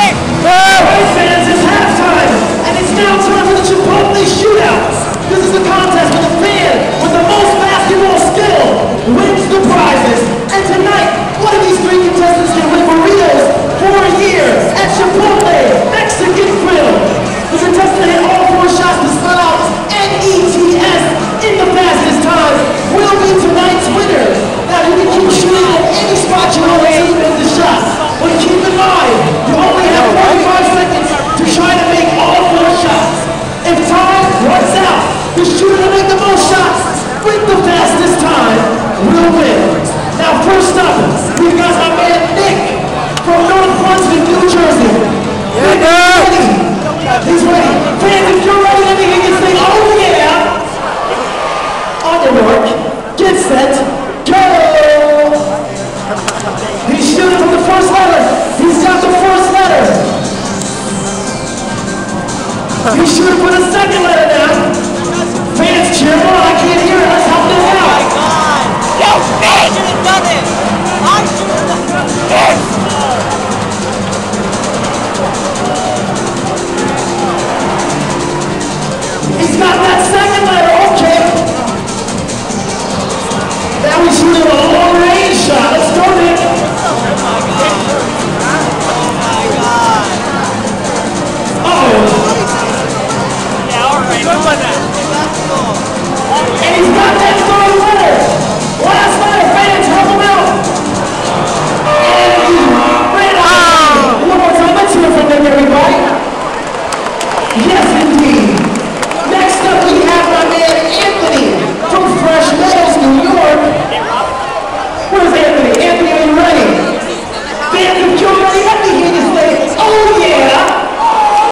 Right, fans, it's halftime, and it's now time for the Chipotle Shootout. This is the contest where the fan with the most basketball skill wins the prizes. the fastest time will win. Now first up, we've got my man Nick from North Brunswick, New Jersey. Yeah, Nick, ready. He's ready. Fans, if you're ready, let me get this thing oh, over the air. On your mark, get set, go! He's shooting from the first letter. He's got the first letter. He's shooting for the second letter. Yes.